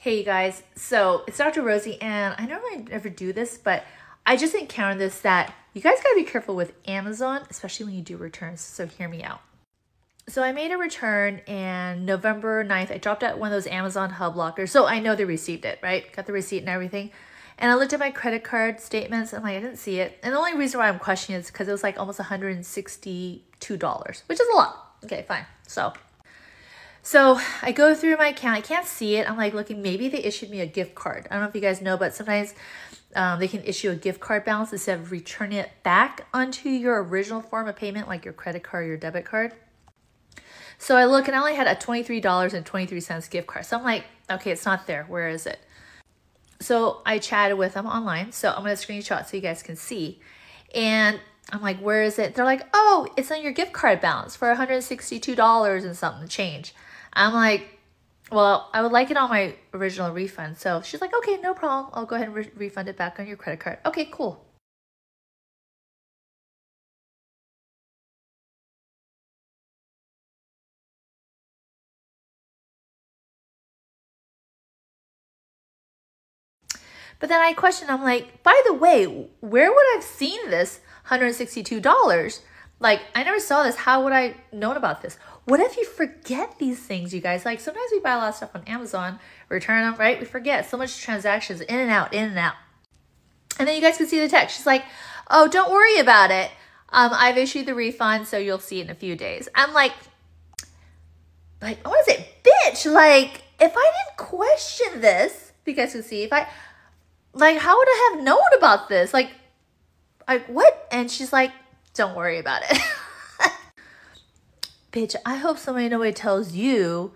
Hey you guys, so it's Dr. Rosy and I normally never do this, but I just encountered this that you guys gotta be careful with Amazon, especially when you do returns, so hear me out. So I made a return and November 9th, I dropped out one of those Amazon hub lockers. So I know they received it, right? Got the receipt and everything. And I looked at my credit card statements and like I didn't see it. And the only reason why I'm questioning is because it was like almost $162, which is a lot. Okay, fine. So so I go through my account. I can't see it. I'm like looking, maybe they issued me a gift card. I don't know if you guys know, but sometimes um, they can issue a gift card balance instead of returning it back onto your original form of payment, like your credit card or your debit card. So I look and I only had a $23.23 gift card. So I'm like, okay, it's not there. Where is it? So I chatted with them online. So I'm going to screenshot so you guys can see. And I'm like, where is it? They're like, oh, it's on your gift card balance for $162 and something change. I'm like, well, I would like it on my original refund. So she's like, okay, no problem. I'll go ahead and re refund it back on your credit card. Okay, cool. But then I question, I'm like, by the way, where would I have seen this $162? Like, I never saw this. How would I known about this? What if you forget these things, you guys? Like, sometimes we buy a lot of stuff on Amazon, return them, right? We forget so much transactions in and out, in and out. And then you guys can see the text. She's like, oh, don't worry about it. Um, I've issued the refund, so you'll see it in a few days. I'm like, like, what is it? Bitch, like, if I didn't question this, you guys can see, if I, like, how would I have known about this? Like, like, what? And she's like, don't worry about it. Bitch, I hope somebody nobody tells you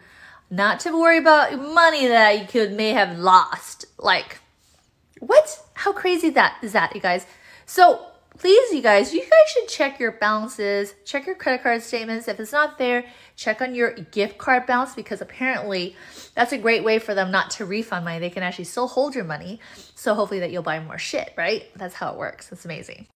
not to worry about money that you could may have lost. Like, what? How crazy that is that, you guys? So please, you guys, you guys should check your balances, check your credit card statements. If it's not there, check on your gift card balance because apparently that's a great way for them not to refund money. They can actually still hold your money. So hopefully that you'll buy more shit, right? That's how it works. It's amazing.